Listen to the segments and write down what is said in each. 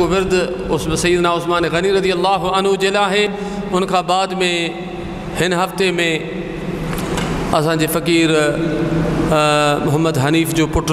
کو ورد اس سیدنا عثمان غنی رضی اللہ عنہ جلا ہے۔ ان کا بعد میں ہن ہفتے میں اسانجے فقیر محمد حنیف جو پٹ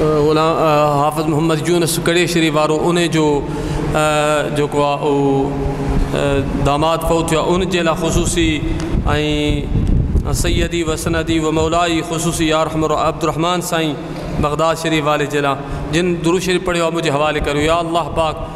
غلام حافظ محمد یونس کڑے شریف وارو ان گڑشریف والوں انجو داماد فوت ہو ان کے لا خصوصی سیدی وسنتی و مولائی خصوصی یارحمر عبد الرحمان سائی بغداد شریف والے جن درو شریف پڑھے حوالے کر اللہ پاک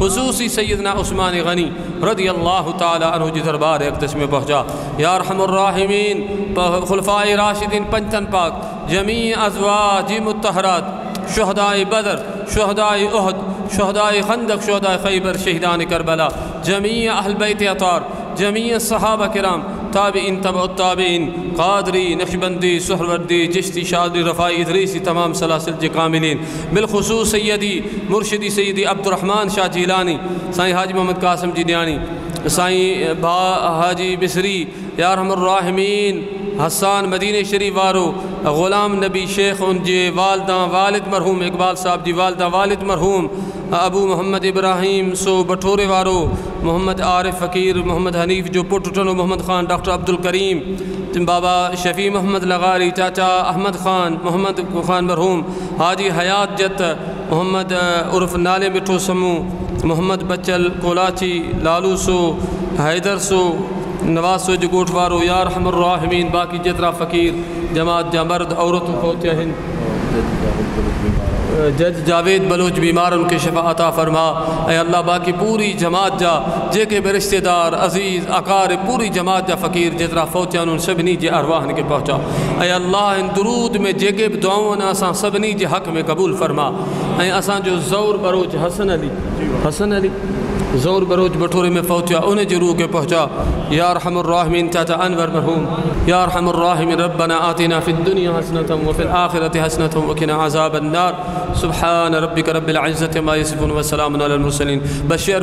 خصوصی سیدنا عثمان غنی رضی اللہ تعالی عنہ جی دربار اقدس میں پہنچا۔ یا رحم الراحمین خلفائے راشدین پنچن پاک، جمیع ازواج متحرات، شہداء بدر شہدائے احد شہدائے خندق شہدائے خیبر شہدان کربلا، جمیع اہل بیت اطار، جمیع صحابہ کرام، تابعین، تبع التابعین، قادری، نقشبندی، سہروردی، جشتی شادری رفائی، ادریسی، تمام سلاسل جی کاملین بالخصوص سیدی مرشدی سیدی عبد الرحمن شاہ جیلانی، سائیں حاج محمد قاسم جی دیانی سائیں بھا حاجی بسری یارحم الراحمین، حسان مدینہ شریف وارو، غلام نبی شیخ ان جے والدہ والد مرحوم اقبال صاحب جی والدہ والد مرحوم ابو محمد ابراہیم سو بٹھورے وارو، محمد عارف فقیر، محمد حنیف جو پٹنو محمد خان ڈاکٹر عبد الکریم بابا شفیع محمد لغاری، چاچا احمد خان، محمد خان مرحوم، حاجی حیات جت محمد عرف نالے مٹھو سمو محمد بچل کولاچی لالو سو حیدر سو نواز سوج گوٹوارو یار حمر الراحمین، باقی جترا فقیر، جماعت جا مرد عورت فوتیہ ہند. جج جاوید بلوچ بیمار، ان کے شفا عطا فرما. اے اللہ، باقی پوری جماعت جا، جے کے بے رشتہ دار، عزیز، اقار، پوری جماعت جا، فقیر جترا فوتیان ان سبنی جے ارواہن کے پہنچا. اے اللہ، ان درود میں جے کے دعاؤں اساں سبنی جے حق میں قبول فرما. اے اساں جو زور بروچ حسن علی حسن علی زور بروج بٹورے میں پہنچا انہیں جی جروح کے پہنچا۔ یا رحم الراحمین، چاچا انور مرحوم۔ یا رحم الراحمین، ربنا آتینا فی الدنیا حسنتا وفی الآخرة حسنتا وکینا عذاب النار۔ سبحان ربک رب العزت ما یصفون وسلام علی المرسلین۔ بشیر